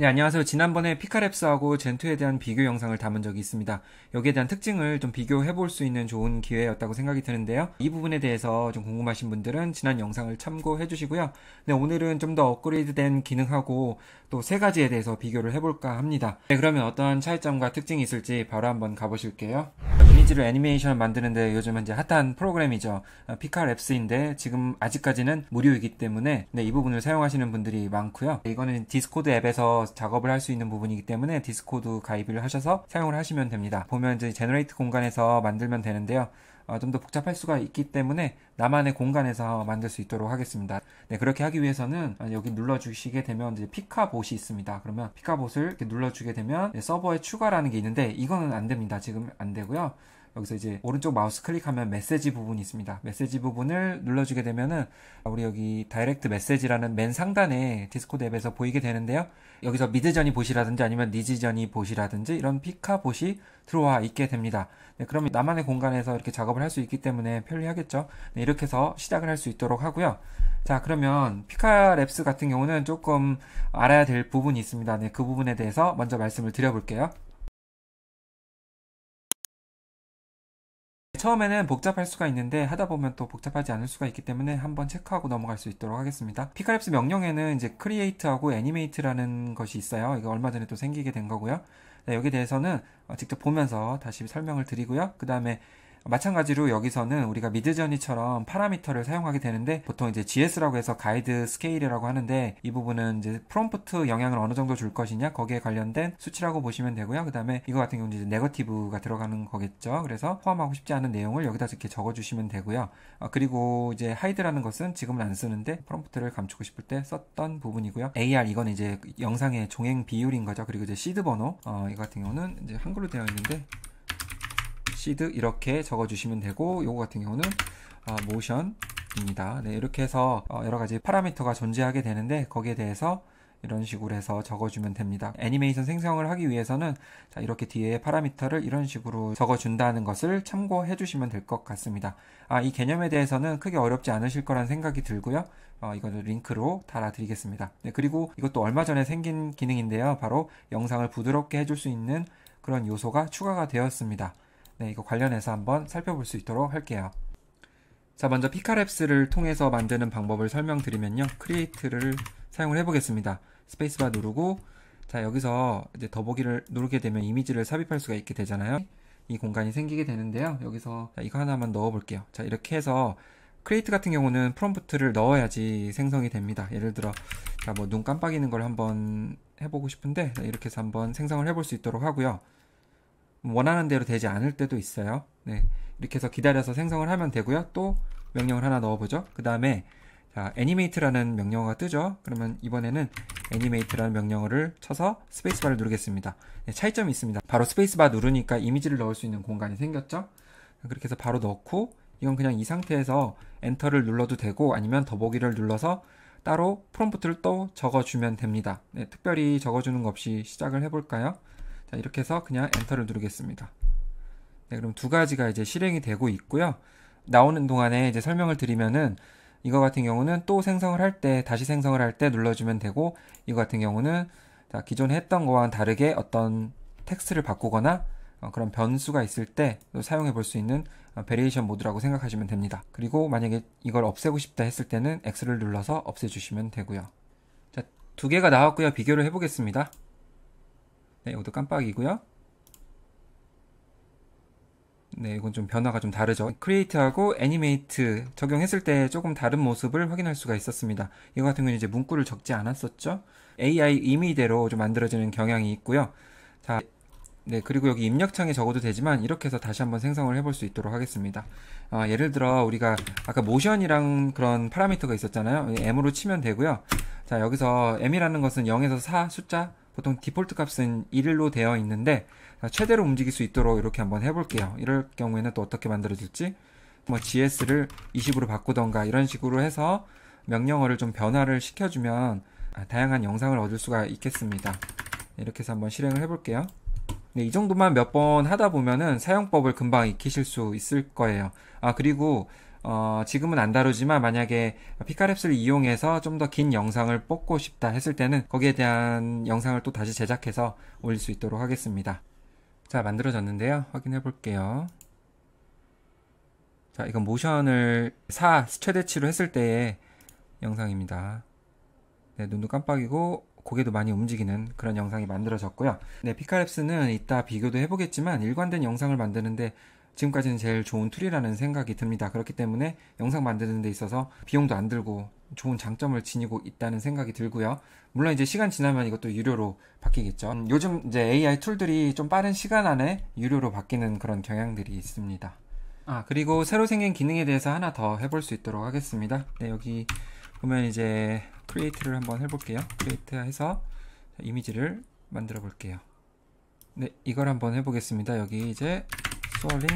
네, 안녕하세요. 지난번에 피카랩스하고 젠2에 대한 비교 영상을 담은 적이 있습니다. 여기에 대한 특징을 좀 비교해 볼 수 있는 좋은 기회였다고 생각이 드는데요. 이 부분에 대해서 좀 궁금하신 분들은 지난 영상을 참고해 주시고요. 네, 오늘은 좀 더 업그레이드된 기능하고 또 세 가지에 대해서 비교를 해볼까 합니다. 네, 그러면 어떤 차이점과 특징이 있을지 바로 한번 가보실게요. 이미지를 애니메이션을 만드는데 요즘 이제 핫한 프로그램이죠. 피카 랩스인데 지금 아직까지는 무료이기 때문에 네, 이 부분을 사용하시는 분들이 많고요. 이거는 디스코드 앱에서 작업을 할 수 있는 부분이기 때문에 디스코드 가입을 하셔서 사용을 하시면 됩니다. 보면 이제 generate 공간에서 만들면 되는데요. 어, 좀더 복잡할 수가 있기 때문에 나만의 공간에서 만들 수 있도록 하겠습니다. 네, 그렇게 하기 위해서는 여기 눌러주시게 되면 이제 피카봇이 있습니다. 그러면 피카봇을 눌러주게 되면 서버에 추가라는 게 있는데 이거는 안 됩니다. 지금 안 되고요. 여기서 이제 오른쪽 마우스 클릭하면 메시지 부분이 있습니다. 메시지 부분을 눌러주게 되면은 우리 여기 다이렉트 메시지라는 맨 상단에 디스코드 앱에서 보이게 되는데요. 여기서 미드저니 봇이라든지 아니면 니지저니 봇이라든지 이런 피카 봇이 들어와 있게 됩니다. 네, 그러면 나만의 공간에서 이렇게 작업을 할 수 있기 때문에 편리하겠죠. 네, 이렇게 해서 시작을 할 수 있도록 하고요. 자, 그러면 피카 랩스 같은 경우는 조금 알아야 될 부분이 있습니다. 네, 그 부분에 대해서 먼저 말씀을 드려볼게요. 처음에는 복잡할 수가 있는데 하다 보면 또 복잡하지 않을 수가 있기 때문에 한번 체크하고 넘어갈 수 있도록 하겠습니다. 피카랩스 명령에는 이제 create하고 animate라는 것이 있어요. 이거 얼마 전에 또 생기게 된 거고요. 네, 여기 대해서는 직접 보면서 다시 설명을 드리고요. 그 다음에 마찬가지로 여기서는 우리가 미드저니처럼 파라미터를 사용하게 되는데 보통 이제 GS라고 해서 가이드 스케일이라고 하는데 이 부분은 이제 프롬프트 영향을 어느 정도 줄 것이냐 거기에 관련된 수치라고 보시면 되고요. 그 다음에 이거 같은 경우는 이제 네거티브가 들어가는 거겠죠. 그래서 포함하고 싶지 않은 내용을 여기다 이렇게 적어주시면 되고요. 어, 그리고 이제 hide라는 것은 지금은 안 쓰는데 프롬프트를 감추고 싶을 때 썼던 부분이고요. AR 이건 이제 영상의 종횡 비율인 거죠. 그리고 이제 시드 번호 어, 이거 같은 경우는 이제 한글로 되어 있는데 시드 이렇게 적어주시면 되고 요거 같은 경우는 어, 모션 입니다. 네, 이렇게 해서 어, 여러 가지 파라미터가 존재하게 되는데 거기에 대해서 이런 식으로 해서 적어주면 됩니다. 애니메이션 생성을 하기 위해서는 자, 이렇게 뒤에 파라미터를 이런 식으로 적어준다는 것을 참고해 주시면 될 것 같습니다. 아, 이 개념에 대해서는 크게 어렵지 않으실 거란 생각이 들고요. 어, 이거는 링크로 달아드리겠습니다. 네, 그리고 이것도 얼마 전에 생긴 기능인데요. 바로 영상을 부드럽게 해줄 수 있는 그런 요소가 추가가 되었습니다. 네, 이거 관련해서 한번 살펴볼 수 있도록 할게요. 자, 먼저 피카랩스를 통해서 만드는 방법을 설명드리면요. create를 사용을 해보겠습니다. 스페이스바 누르고 자, 여기서 이제 더보기를 누르게 되면 이미지를 삽입할 수가 있게 되잖아요. 이 공간이 생기게 되는데요. 여기서 자, 이거 하나만 넣어 볼게요. 자, 이렇게 해서 create 같은 경우는 프롬프트를 넣어야지 생성이 됩니다. 예를 들어 자, 뭐 눈 깜빡이는 걸 한번 해보고 싶은데 이렇게 해서 한번 생성을 해볼 수 있도록 하고요. 원하는 대로 되지 않을 때도 있어요. 네. 이렇게 해서 기다려서 생성을 하면 되고요. 또 명령을 하나 넣어보죠. 그 다음에 자, animate라는 명령어가 뜨죠. 그러면 이번에는 animate라는 명령어를 쳐서 스페이스바를 누르겠습니다. 네, 차이점이 있습니다. 바로 스페이스바 누르니까 이미지를 넣을 수 있는 공간이 생겼죠. 그렇게 해서 바로 넣고 이건 그냥 이 상태에서 엔터를 눌러도 되고 아니면 더보기를 눌러서 따로 프롬프트를 또 적어주면 됩니다. 네, 특별히 적어주는 것 없이 시작을 해볼까요? 자, 이렇게 해서 그냥 엔터를 누르겠습니다. 네, 그럼 두 가지가 이제 실행이 되고 있고요. 나오는 동안에 이제 설명을 드리면은 이거 같은 경우는 또 생성을 할 때, 다시 생성을 할 때 눌러주면 되고, 이거 같은 경우는 자, 기존에 했던 거와는 다르게 어떤 텍스트를 바꾸거나 어, 그런 변수가 있을 때 사용해 볼 수 있는 어, variation 모드라고 생각하시면 됩니다. 그리고 만약에 이걸 없애고 싶다 했을 때는 X를 눌러서 없애주시면 되고요. 자, 두 개가 나왔고요. 비교를 해보겠습니다. 네, 이것도 깜빡이고요. 네, 이건 좀 변화가 좀 다르죠. create하고 animate 적용했을 때 조금 다른 모습을 확인할 수가 있었습니다. 이거 같은 경우는 이제 문구를 적지 않았었죠. AI 임의대로 좀 만들어지는 경향이 있고요. 자, 네, 그리고 여기 입력창에 적어도 되지만 이렇게 해서 다시 한번 생성을 해볼 수 있도록 하겠습니다. 아, 예를 들어 우리가 아까 모션이랑 그런 파라미터가 있었잖아요. M으로 치면 되고요. 자, 여기서 M이라는 것은 0에서 4 숫자 보통 디폴트 값은 1로 되어 있는데 최대로 움직일 수 있도록 이렇게 한번 해볼게요. 이럴 경우에는 또 어떻게 만들어질지 뭐 GS를 20으로 바꾸던가 이런 식으로 해서 명령어를 좀 변화를 시켜주면 다양한 영상을 얻을 수가 있겠습니다. 이렇게 해서 한번 실행을 해볼게요. 네, 이 정도만 몇 번 하다 보면은 사용법을 금방 익히실 수 있을 거예요. 아, 그리고 어, 지금은 안 다루지만 만약에 피카랩스를 이용해서 좀 더 긴 영상을 뽑고 싶다 했을 때는 거기에 대한 영상을 또 다시 제작해서 올릴 수 있도록 하겠습니다. 자, 만들어졌는데요. 확인해 볼게요. 자, 이건 모션을 4 최대치로 했을 때의 영상입니다. 네, 눈도 깜빡이고 고개도 많이 움직이는 그런 영상이 만들어졌고요. 네, Pika Labs는 이따 비교도 해보겠지만 일관된 영상을 만드는데 지금까지는 제일 좋은 tool이라는 생각이 듭니다. 그렇기 때문에 영상 만드는 데 있어서 비용도 안 들고 좋은 장점을 지니고 있다는 생각이 들고요. 물론 이제 시간 지나면 이것도 유료로 바뀌겠죠. 음, 요즘 이제 AI 툴들이 좀 빠른 시간 안에 유료로 바뀌는 그런 경향들이 있습니다. 아, 그리고 새로 생긴 기능에 대해서 하나 더 해볼 수 있도록 하겠습니다. 네, 여기 보면 이제 create를 한번 해볼게요. create 해서 이미지를 만들어 볼게요. 네, 이걸 한번 해보겠습니다. 여기 이제 swirling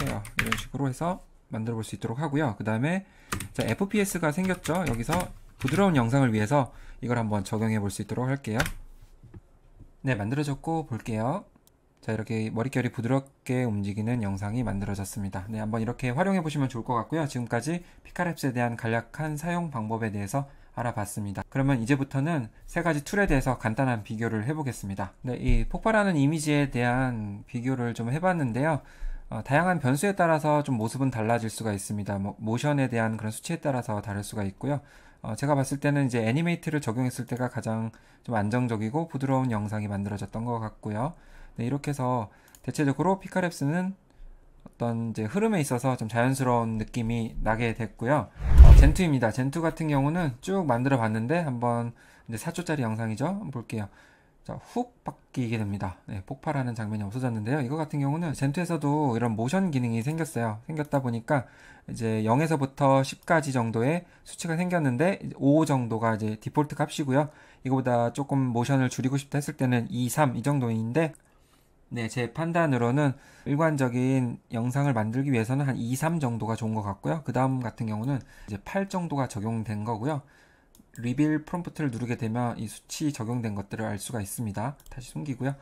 hair 이런 식으로 해서 만들어 볼 수 있도록 하고요. 그 다음에 FPS가 생겼죠. 여기서 부드러운 영상을 위해서 이걸 한번 적용해 볼 수 있도록 할게요. 네, 만들어졌고 볼게요. 자, 이렇게 머릿결이 부드럽게 움직이는 영상이 만들어졌습니다. 네, 한번 이렇게 활용해 보시면 좋을 것 같고요. 지금까지 피카랩스에 대한 간략한 사용 방법에 대해서 알아봤습니다. 그러면 이제부터는 세 가지 툴에 대해서 간단한 비교를 해보겠습니다. 네, 이 폭발하는 이미지에 대한 비교를 좀 해봤는데요. 어, 다양한 변수에 따라서 좀 모습은 달라질 수가 있습니다. 뭐, 모션에 대한 그런 수치에 따라서 다를 수가 있고요. 어, 제가 봤을 때는 이제 애니메이트를 적용했을 때가 가장 좀 안정적이고 부드러운 영상이 만들어졌던 것 같고요. 네, 이렇게 해서 대체적으로 피카랩스는 어떤 이제 흐름에 있어서 좀 자연스러운 느낌이 나게 됐고요. 어, 젠투입니다. 젠투 같은 경우는 쭉 만들어 봤는데 한번 이제 4초짜리 영상이죠. 볼게요. 자, 훅 바뀌게 됩니다. 네, 폭발하는 장면이 없어졌는데요. 이거 같은 경우는 젠투에서도 이런 모션 기능이 생겼어요. 생겼다 보니까 이제 0에서부터 10까지 정도의 수치가 생겼는데 5 정도가 이제 디폴트 값이고요. 이거보다 조금 모션을 줄이고 싶다 했을 때는 2, 3 이 정도인데 네, 제 판단으로는 일관적인 영상을 만들기 위해서는 한 2, 3 정도가 좋은 것 같고요. 그 다음 같은 경우는 이제 8 정도가 적용된 거고요. 리빌 프롬프트를 누르게 되면 이 수치 적용된 것들을 알 수가 있습니다. 다시 숨기고요.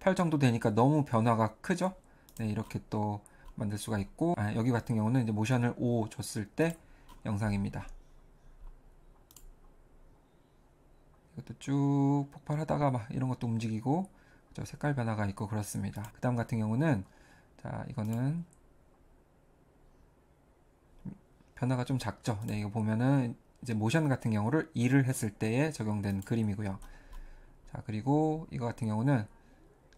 8 정도 되니까 너무 변화가 크죠? 네, 이렇게 또 만들 수가 있고, 아, 여기 같은 경우는 이제 모션을 5 줬을 때 영상입니다. 이것도 쭉 폭발하다가 막 이런 것도 움직이고, 저 색깔 변화가 있고 그렇습니다. 그 다음 같은 경우는 자 이거는 변화가 좀 작죠. 네, 이거 보면은 이제 모션 같은 경우를 2를 했을 때에 적용된 그림이고요. 자, 그리고 이거 같은 경우는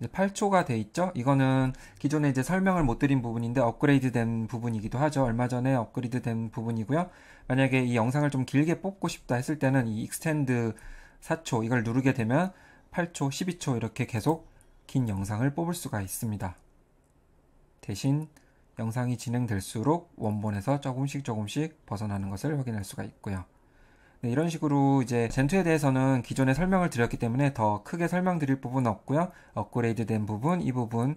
이제 8초가 돼 있죠. 이거는 기존에 이제 설명을 못 드린 부분인데 업그레이드 된 부분이기도 하죠. 얼마 전에 업그레이드 된 부분이고요. 만약에 이 영상을 좀 길게 뽑고 싶다 했을 때는 이 extend 4초 이걸 누르게 되면 8초, 12초 이렇게 계속 긴 영상을 뽑을 수가 있습니다. 대신 영상이 진행될수록 원본에서 조금씩 조금씩 벗어나는 것을 확인할 수가 있고요. 네, 이런 식으로 이제 젠투에 대해서는 기존에 설명을 드렸기 때문에 더 크게 설명드릴 부분은 없고요. 업그레이드 된 부분, 이 부분에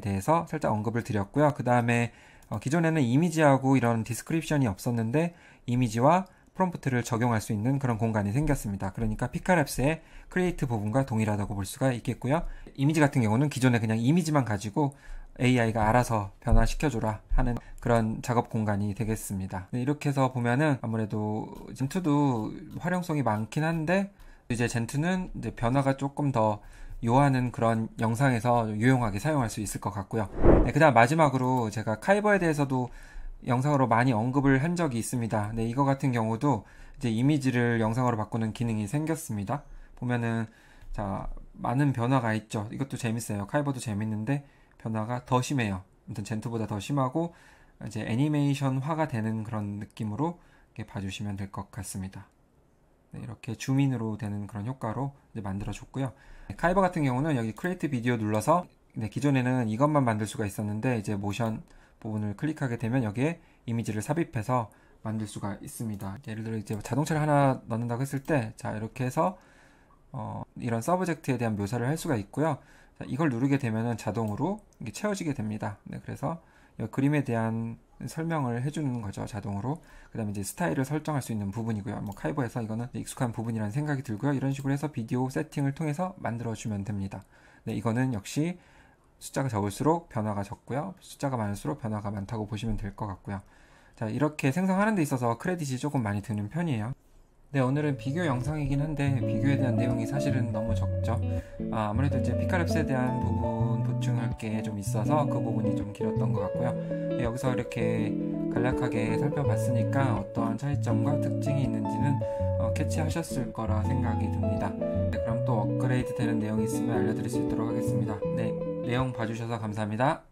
대해서 살짝 언급을 드렸고요. 그 다음에 어, 기존에는 이미지하고 이런 description이 없었는데 이미지와 프롬프트를 적용할 수 있는 그런 공간이 생겼습니다. 그러니까 Pika Labs의 create 부분과 동일하다고 볼 수가 있겠고요. 이미지 같은 경우는 기존에 그냥 이미지만 가지고 AI가 알아서 변화시켜줘라 하는 그런 작업 공간이 되겠습니다. 네, 이렇게 해서 보면은 아무래도 Gen 2도 활용성이 많긴 한데 이제 Gen 2는 이제 변화가 조금 더 요하는 그런 영상에서 유용하게 사용할 수 있을 것 같고요. 네, 그 다음 마지막으로 제가 카이버에 대해서도 영상으로 많이 언급을 한 적이 있습니다. 네, 이거 같은 경우도 이제 이미지를 영상으로 바꾸는 기능이 생겼습니다. 보면은 자 많은 변화가 있죠. 이것도 재밌어요. 카이버도 재밌는데 변화가 더 심해요. 아무튼 젠투보다 더 심하고 이제 애니메이션화가 되는 그런 느낌으로 봐주시면 될 것 같습니다. 네, 이렇게 줌인으로 되는 그런 효과로 만들어 줬고요. 네, Kaiber 같은 경우는 여기 create video 눌러서 네, 기존에는 이것만 만들 수가 있었는데 이제 모션 부분을 클릭하게 되면 여기에 이미지를 삽입해서 만들 수가 있습니다. 예를 들어 이제 자동차를 하나 넣는다고 했을 때, 자, 이렇게 해서, 어, 이런 subject에 대한 묘사를 할 수가 있고요. 자, 이걸 누르게 되면은 자동으로 이게 채워지게 됩니다. 네, 그래서 그림에 대한 설명을 해주는 거죠, 자동으로. 그 다음에 이제 스타일을 설정할 수 있는 부분이고요. 뭐 Kaiber에서 이거는 익숙한 부분이라는 생각이 들고요. 이런 식으로 해서 비디오 세팅을 통해서 만들어주면 됩니다. 네, 이거는 역시 숫자가 적을수록 변화가 적고요. 숫자가 많을수록 변화가 많다고 보시면 될 것 같고요. 자, 이렇게 생성하는 데 있어서 크레딧이 조금 많이 드는 편이에요. 네, 오늘은 비교 영상이긴 한데 비교에 대한 내용이 사실은 너무 적죠. 아, 아무래도 이제 피카랩스에 대한 부분 보충할 게 좀 있어서 그 부분이 좀 길었던 것 같고요. 네, 여기서 이렇게 간략하게 살펴봤으니까 어떠한 차이점과 특징이 있는지는 어, 캐치하셨을 거라 생각이 듭니다. 네, 그럼 또 업그레이드 되는 내용이 있으면 알려드릴 수 있도록 하겠습니다. 네, 내용 봐주셔서 감사합니다.